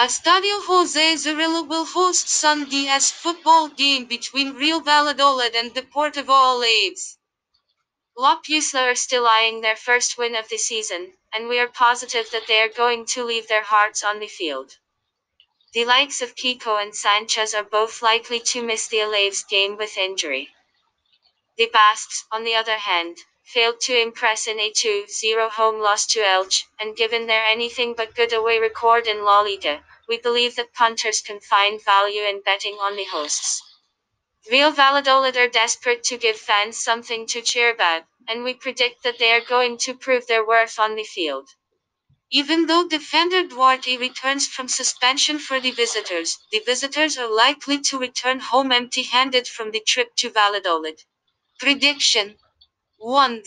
Estadio Jose Zorrilla will host Sunday's football game between Real Valladolid and Deportivo Alaves. La Pucela are still eyeing their first win of the season, and we are positive that they are going to leave their hearts on the field. The likes of Kiko and Sanchez are both likely to miss the Alaves game with injury. The Basques, on the other hand, failed to impress in a 2-0 home loss to Elche, and given their anything but good away record in La Liga, we believe that punters can find value in betting on the hosts. Real Valladolid are desperate to give fans something to cheer about, and we predict that they are going to prove their worth on the field. Even though defender Duarte returns from suspension for the visitors, the visitors are likely to return home empty-handed from the trip to Valladolid. Prediction 1